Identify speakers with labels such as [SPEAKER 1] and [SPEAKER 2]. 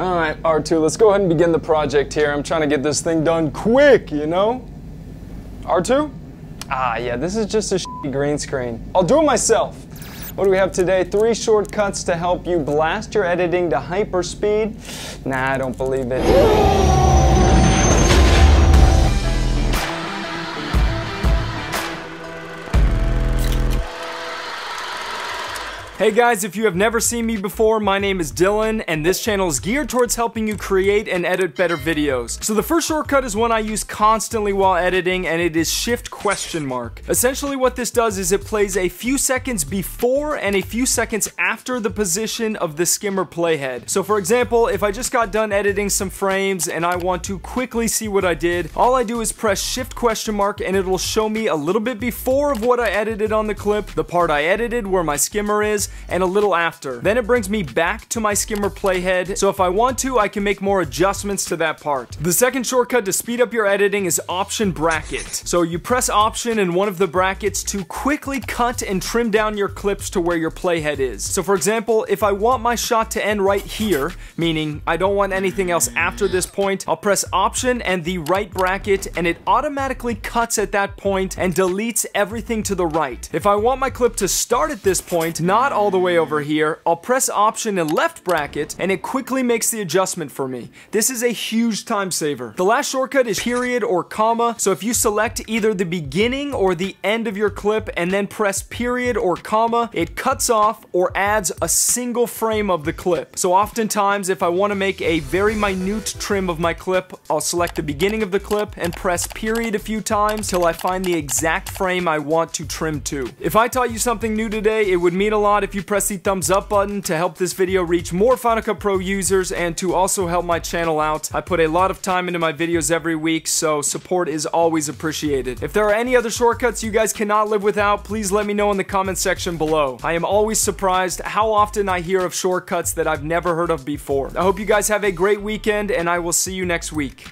[SPEAKER 1] All right, R2, let's go ahead and begin the project here. I'm trying to get this thing done quick, you know? R2? Ah, yeah, this is just a green screen. I'll do it myself. What do we have today? Three shortcuts to help you blast your editing to hyper speed. Nah, I don't believe it. Hey guys, if you have never seen me before, my name is Dylan, and this channel is geared towards helping you create and edit better videos. So the first shortcut is one I use constantly while editing, and it is Shift question mark. Essentially what this does is it plays a few seconds before and a few seconds after the position of the skimmer playhead. So for example, if I just got done editing some frames and I want to quickly see what I did, all I do is press Shift question mark and it'll show me a little bit before of what I edited on the clip, the part I edited, where my skimmer is, and a little after. Then it brings me back to my skimmer playhead, so if I want to, I can make more adjustments to that part. The second shortcut to speed up your editing is Option Bracket. So you press Option in one of the brackets to quickly cut and trim down your clips to where your playhead is. So for example, if I want my shot to end right here, meaning I don't want anything else after this point, I'll press Option and the right bracket, and it automatically cuts at that point and deletes everything to the right. If I want my clip to start at this point, not the way over here, I'll press option and left bracket and it quickly makes the adjustment for me. This is a huge time saver. The last shortcut is period or comma, so if you select either the beginning or the end of your clip and then press period or comma, it cuts off or adds a single frame of the clip. So oftentimes if I want to make a very minute trim of my clip, I'll select the beginning of the clip and press period a few times till I find the exact frame I want to trim to. If I taught you something new today, it would mean a lot if you press the thumbs up button to help this video reach more Final Cut Pro users and to also help my channel out. I put a lot of time into my videos every week, so support is always appreciated. If there are any other shortcuts you guys cannot live without, please let me know in the comment section below. I am always surprised how often I hear of shortcuts that I've never heard of before. I hope you guys have a great weekend, and I will see you next week.